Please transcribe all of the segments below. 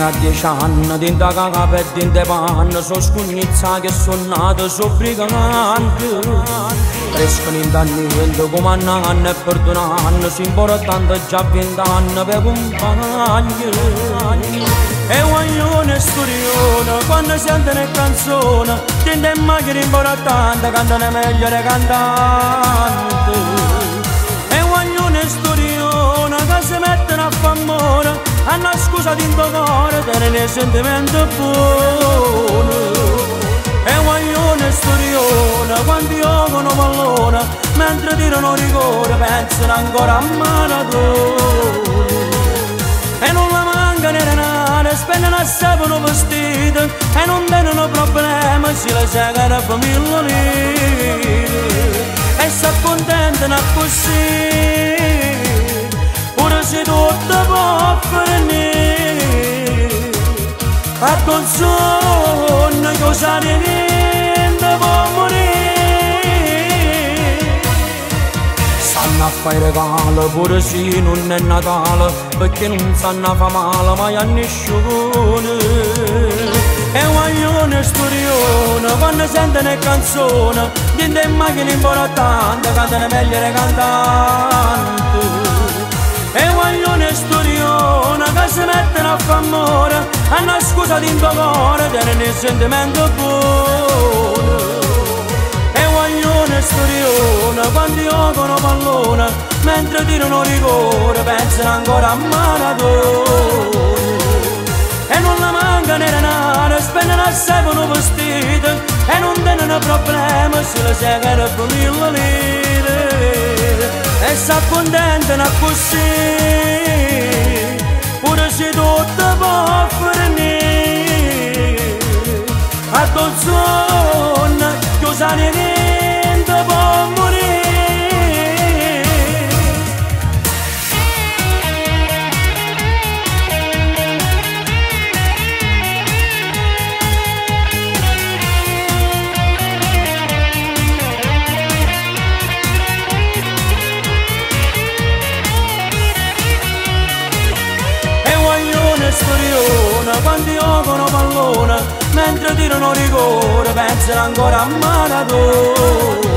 a dieci anni, dinda cagapa e dinte panna, so scugnizza che sono nato, so brigante. Crescono in danni vento comandano e perdonano, si importante già vent'anni per compagni. E guaglione storione, quando sentono canzoni, dinte in macchina importante, cantano meglio le cantanti. E guaglione storione, che si mettono a famore, hanno scusa di cuore, tenere sentimento buono. E guaglione storione, quando giocano pallone, mentre tirano rigore, pensano ancora a Maradona. E non la mancano i denari, spendono assai per vestito, e non tenono problemi, si la segano per mille lire. E si accontentano così, A consonno, cosa ne niente può morire. Sanno a fare regalo pure se non è Natale Perché non sanno a fa male mai a nessuno E guaglione storione quando sentono le canzoni Dinte in macchina importante cantano meglio le cantanti E guaglione storione che si mettono a fa amore Hanno scusa di cuore tenere il sentimento buono e guaglione storione quando giocano pallone mentre tirano rigore pensano ancora a Maradona e non la mancano i denari spendono assai per un vestito e non tenono problemi se la segano per mille lire. E si accontentano così pure se tutto può finire a quando giocano pallone mentre tirano rigore pensano ancora a Maradona.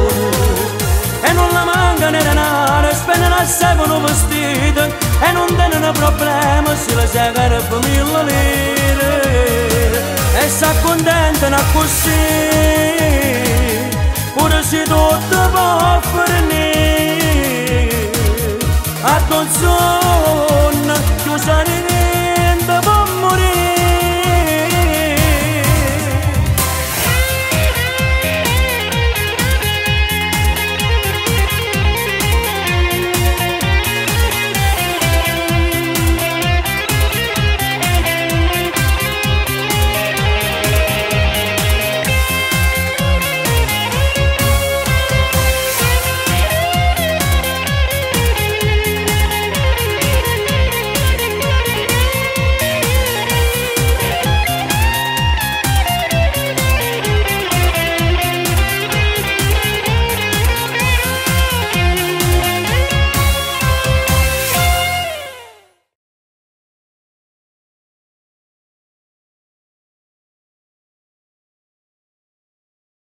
E non la mancano i denari spendono assai per un vestito e non tenono problemi se la segano per mille lire. E si accontentano così pure se tutto può finire a console